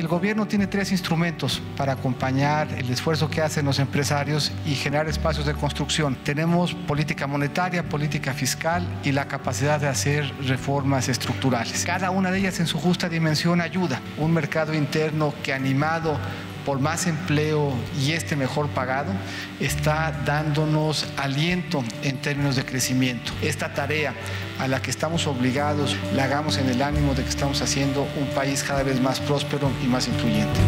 El gobierno tiene tres instrumentos para acompañar el esfuerzo que hacen los empresarios y generar espacios de construcción. Tenemos política monetaria, política fiscal y la capacidad de hacer reformas estructurales. Cada una de ellas en su justa dimensión ayuda. Un mercado interno que animado por más empleo y este mejor pagado, está dándonos aliento en términos de crecimiento. Esta tarea a la que estamos obligados la hagamos en el ánimo de que estamos haciendo un país cada vez más próspero y más influyente.